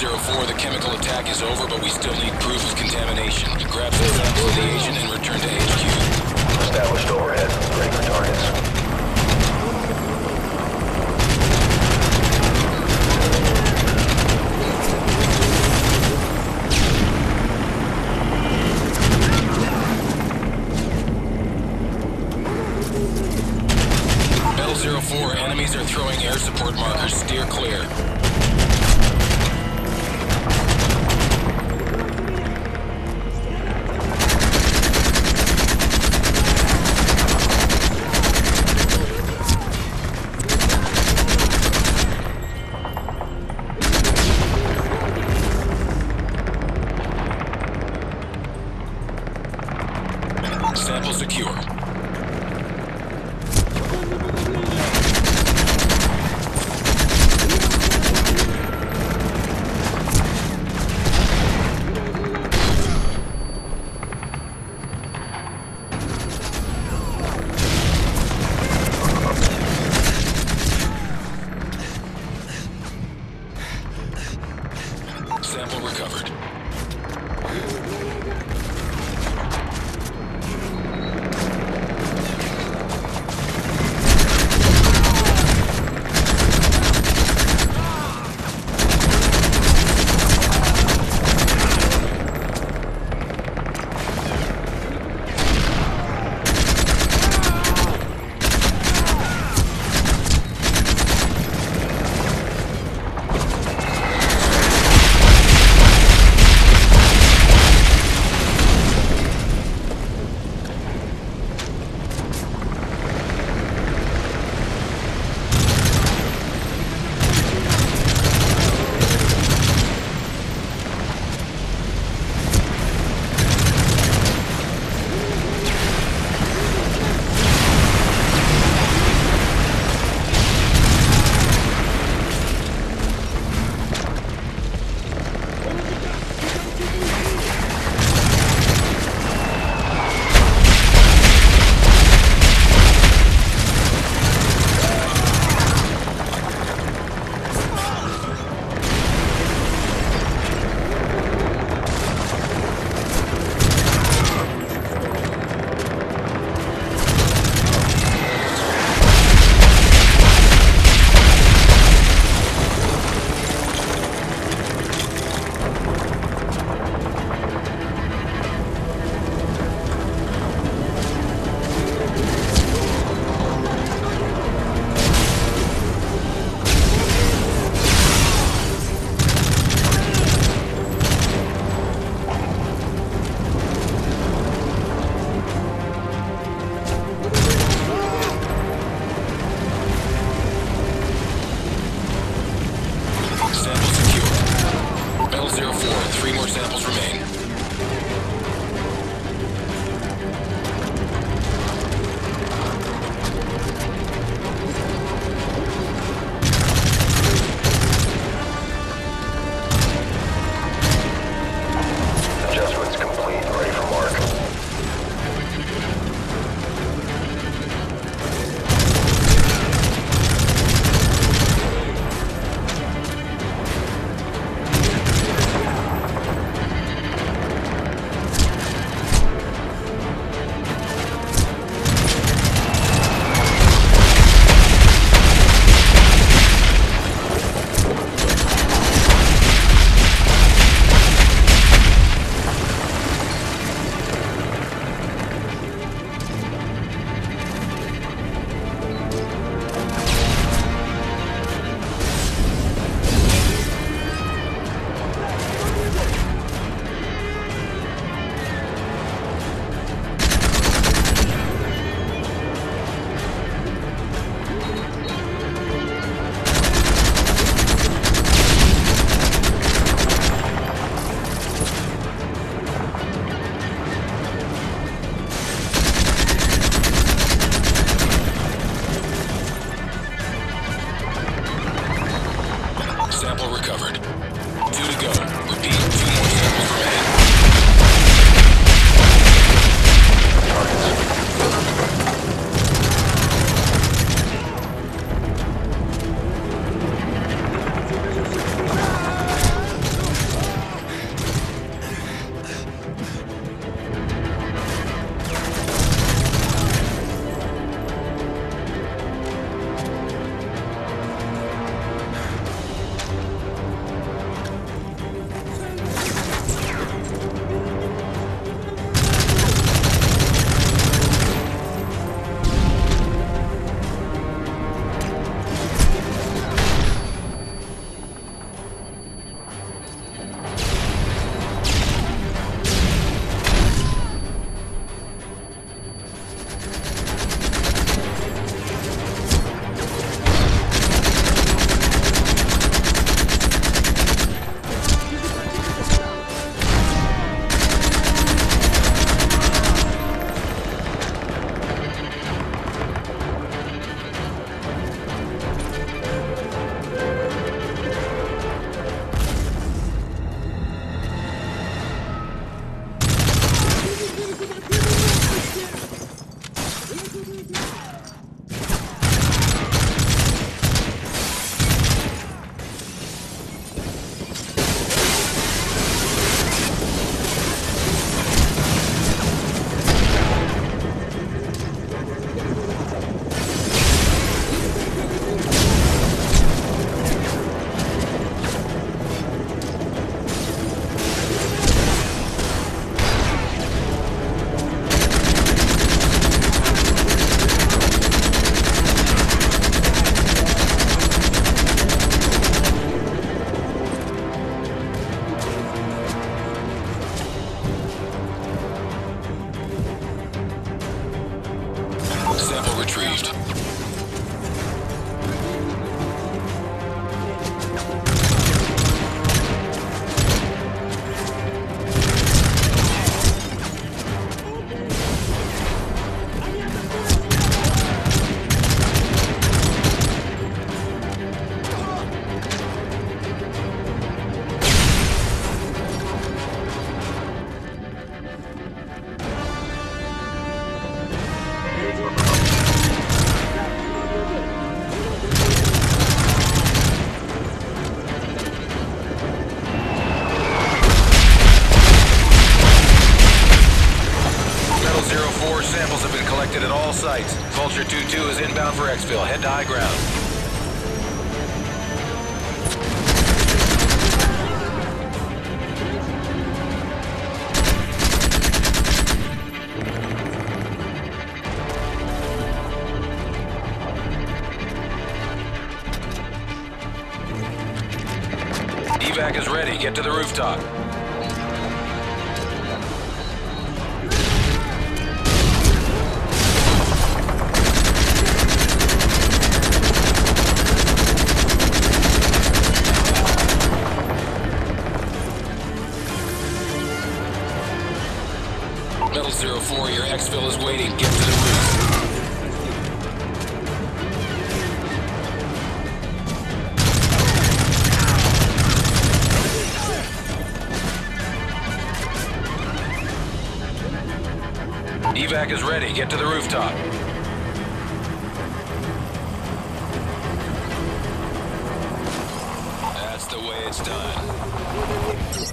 L04, the chemical attack is over, but we still need proof of contamination. Grab some samples of the agent and return to HQ. Established overhead. Ready for targets. L04, enemies are throwing air support markers. Steer clear. samples remain. Sites. 2-2 is inbound for exfil. Head to high ground. Evac is ready. Get to the rooftop. 04, your exfil is waiting. Get to the roof. Evac is ready. Get to the rooftop. That's the way it's done.